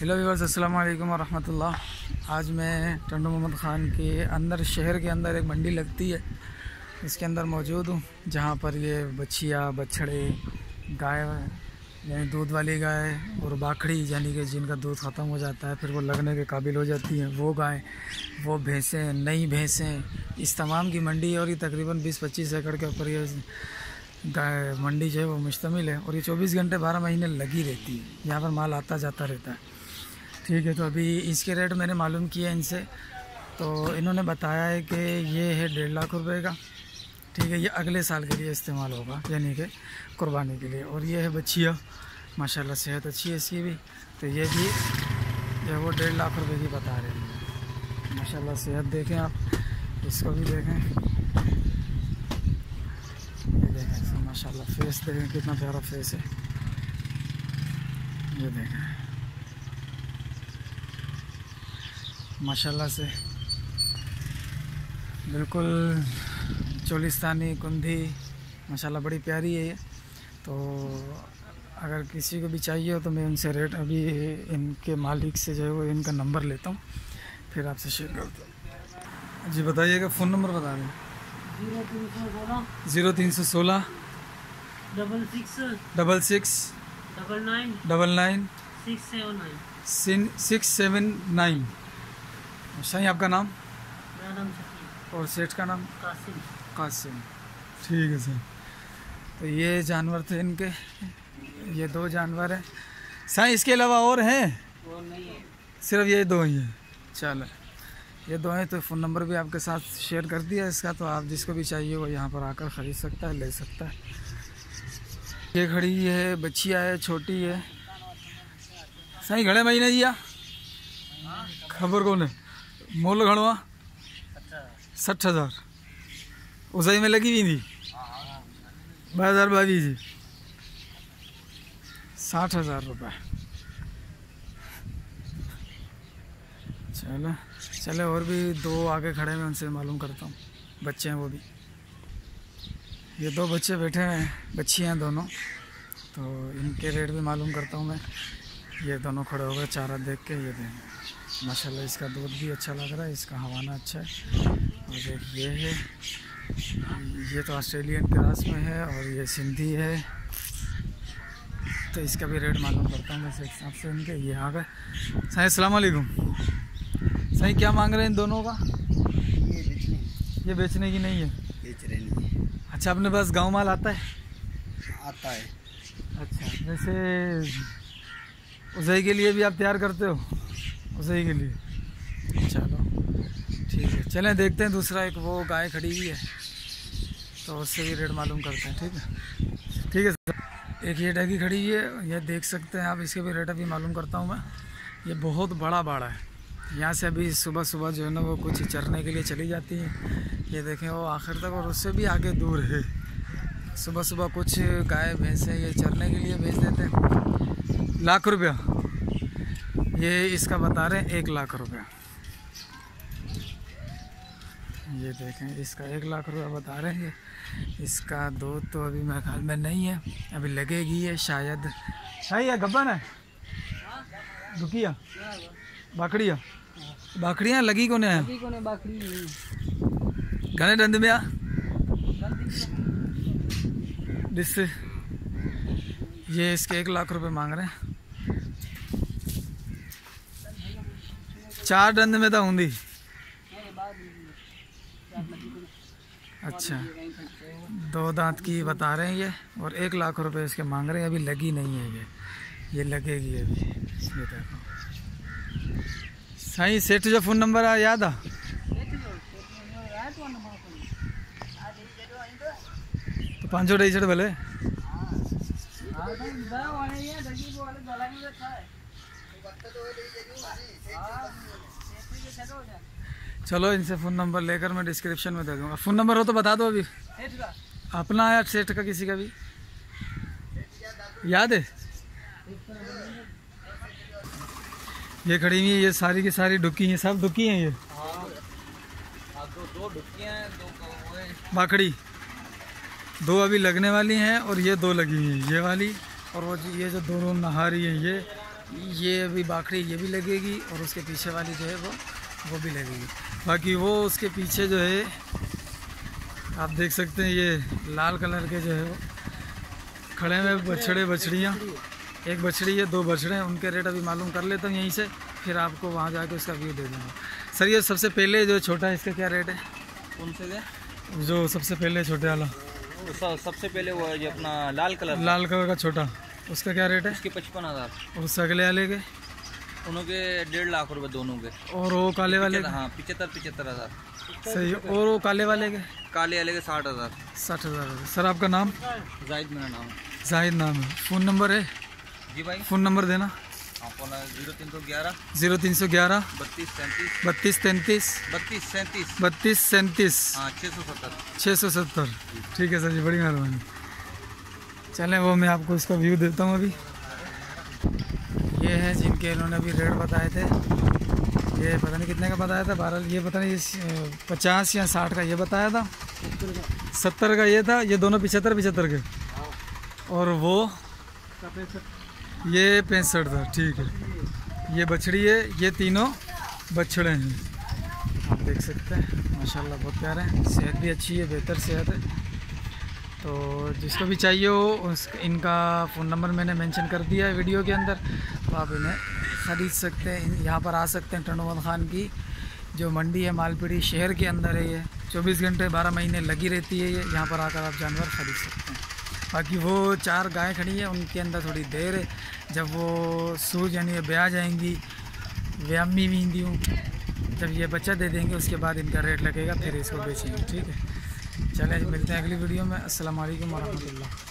Hello viewers अस्सलाम वालेकुम वरहमतुल्लाह आज मैं टंडू मोहम्मद ख़ान के अंदर, शहर के अंदर एक मंडी लगती है। इसके अंदर मौजूद हूँ, जहाँ पर ये बछिया, बछड़े, गाय, यानी दूध वाली गाय और बाखड़ी, यानी कि जिनका दूध ख़त्म हो जाता है, फिर वो लगने के काबिल हो जाती हैं। वो गाय, वो भैंसें, नई भैंसें, इस तमाम की मंडी और ये तकरीबन 20-25 एकड़ के ऊपर ये गाय, मंडी जो है वो मुश्तमिल है और ये 24 घंटे 12 महीने लगी रहती है। यहाँ पर माल आता जाता रहता है। ठीक है तो अभी इसके रेट मैंने मालूम किया इनसे। तो इन्होंने बताया है कि ये है डेढ़ लाख रुपए का। ठीक है, ये अगले साल के लिए इस्तेमाल होगा, यानी कि कुर्बानी के लिए। और ये है बच्चिया माशाल्लाह सेहत अच्छी है इसकी भी। तो ये भी जो है वो डेढ़ लाख रुपए की बता रहे हैं। माशाल्लाह सेहत देखें आप, इसको भी देखें। ये देखें, माशाल्लाह फेस देखें, कितना प्यारा फेस है। ये देखें। माशाल्लाह से। बिल्कुल चोलिस्तानी कुंदी माशाल्लाह बड़ी प्यारी है ये। तो अगर किसी को भी चाहिए हो तो मैं उनसे रेट अभी इनके मालिक से जो है वो इनका नंबर लेता हूँ फिर आपसे शेयर करता हूँ। जी बताइएगा फ़ोन नंबर बता दें। ज़ीरो तीन सौ सोलह। Double six. Double six double nine. Double nine six seven nine. Six seven nine. सही आपका नाम? मेरा नाम शकील। और सेठ का नाम? कासिम। कासिम। ठीक है सर। तो ये जानवर थे इनके। ये दो जानवर हैं। साईं इसके अलावा और हैं? वो नहीं है। सिर्फ़ ये दो ही हैं। चलो। ये दो हैं तो फ़ोन नंबर भी आपके साथ शेयर कर दिया इसका तो आप जिसको भी चाहिए वो यहाँ पर आकर ख़रीद सकता है ले सकता है। ये खड़ी है बच्चिया है छोटी है। सही घड़े महीने जिया खबर कौन है? मोल घणो आहे सठ हज़ार। उसाई में लगी हुई थी? ॿ हज़ार ॿावीह जी साठ हज़ार रुपये चलो चले और भी दो आगे खड़े हैं उनसे मालूम करता हूँ। बच्चे हैं वो भी। ये दो बच्चे बैठे हैं बच्ची हैं दोनों। तो इनके रेट भी मालूम करता हूँ मैं। ये दोनों खड़े हो गए चारा देख के ये देंगे माशाल्लाह इसका दूध भी अच्छा लग रहा है इसका हवाना अच्छा है। और एक ये है ये तो ऑस्ट्रेलियन क्रास में है और ये सिंधी है। तो इसका भी रेट मालूम करता हूँ इस हिसाब से इनके ये आ गए। साईं अस्सलाम सही क्या मांग रहे हैं इन दोनों का? ये बेचने ये बेचने की नहीं है? बेच रहे नहीं अच्छा अपने पास गाँव माल आता है? आता है। अच्छा जैसे उजई के लिए भी आप तैयार करते हो? उजई के लिए। चलो, ठीक है। चलें, देखते हैं दूसरा एक वो गाय खड़ी हुई है तो उससे भी रेट मालूम करते हैं, ठीक है? ठीक है, सर। एक ये डगी खड़ी हुई है, ये देख सकते हैं आप, इसके भी रेट अभी मालूम करता हूँ मैं। ये बहुत बड़ा बाड़ा है। यहाँ से अभी सुबह सुबह जो है ना, वो कुछ चरने के लिए चली जाती है। ये देखें, वो आखिर तक और उससे भी आगे दूर है। सुबह सुबह कुछ गाय, भैंसें ये चरने के लिए भेज देते हैं। लाख रुपया। ये इसका बता रहे हैं एक लाख रुपया। ये देखें इसका एक लाख रुपया बता रहे हैं। इसका दो तो अभी मेरे ख्याल में नहीं है अभी लगेगी है शायद। सही है गब्बन है? दुकिया बाकड़िया? बाकड़ियाँ लगी कोने है? घने डंद में आ? ये इसके एक लाख रुपए मांग रहे हैं। चार डंद में तो हूंदी अच्छा। दो दांत की बता रहे हैं ये, और एक लाख रुपए इसके मांग रहे हैं। अभी लगी नहीं है ये। ये लगेगी अभी। ये देखो। सेठ जो फ़ोन नंबर आ याद आहे तो पंहिंजो ॾेई भले चलो इनसे फ़ोन नंबर लेकर मैं डिस्क्रिप्शन में दे दूँगा फ़ोन नंबर हो तो बता दो अभी। अपना या सेठ का किसी का भी? याद है? ये खड़ी हुई है, ये सारी की सारी डुक्की हैं, सब डुक्की हैं ये? दो दो बाकड़ी। दो अभी लगने वाली हैं और ये दो लगी हुई हैं। ये वाली और वो ये जो दोनों नहा रही हैं, ये ये अभी बाखड़ी ये भी लगेगी और उसके पीछे वाली जो है वो वो भी लगेगी। बाकी वो उसके पीछे जो है आप देख सकते हैं ये लाल कलर के जो है वो खड़े हुए बछड़े बछड़ियाँ। एक बछड़ी है दो बछड़े हैं उनके रेट अभी मालूम कर लेता हूँ यहीं से फिर आपको वहाँ जाके उसका व्यू दे दूँगा। सर ये सबसे पहले जो छोटा है इसका क्या रेट है? कौन से जो सबसे पहले छोटे वाला। सबसे पहले वो है जो अपना लाल कलर। लाल कलर का छोटा। उसका क्या रेट है? उसके पचपन हज़ार। और उससे अगले वाले के? उनके डेढ़ लाख रुपए दोनों के। और वो काले वाले हाँ पिचहत्तर पिचहत्तर हज़ार। सही। और वो काले वाले के? काले वाले के साठ हज़ार। साठ हज़ार। सर आपका नाम? जाहिद मेरा नाम है। जाहिद नाम है। फ़ोन नंबर है? जी भाई। फ़ोन नंबर देना। ज़ीरो तीन सौ ग्यारह। ज़ीरो तीन सौ ग्यारह। बत्तीस सैंतीस। बत्तीस तैंतीस। बत्तीस सैंतीस। बत्तीस सैंतीस। हाँ छः सौ सत्तर। छः सौ सत्तर। ठीक है सर जी बड़ी मेहरबानी। चलें, वो मैं आपको इसका व्यू देता हूँ अभी। ये है जिनके इन्होंने अभी रेट बताए थे। ये पता नहीं कितने का बताया था, बारह, ये पता नहीं ये पचास या साठ का ये बताया था। सत्तर का ये था, ये दोनों पिछहत्तर पिछहत्तर के। और वो ये पैंसठ था, ठीक है। ये बछड़ी है, ये तीनों बछड़े हैं। आप देख सकते हैं, माशाल्लाह बहुत प्यारे हैं। सेहत भी अच्छी है, बेहतर सेहत है। तो जिसको भी चाहिए हो, उस, इनका फ़ोन नंबर मैंने मेंशन कर दिया है वीडियो के अंदर। तो आप इन्हें ख़रीद सकते हैं। यहाँ पर आ सकते हैं टंडोमल खान की, जो मंडी है मालपीड़ी शहर के अंदर है ये। 24 घंटे 12 महीने लगी रहती है ये। यहाँ पर आकर आप जानवर ख़रीद सकते हैं। बाकी वो चार गायें खड़ी हैं, उनके अंदर थोड़ी देर है। जब वो सूज, यानी ब्याह जाएँगी, व्यामी भी जब ये बच्चा दे देंगे, उसके बाद इनका रेट लगेगा, फिर इसको बेचेंगे, ठीक है? चलें मिलते हैं अगली वीडियो में। असल वरहमतुल्लाह।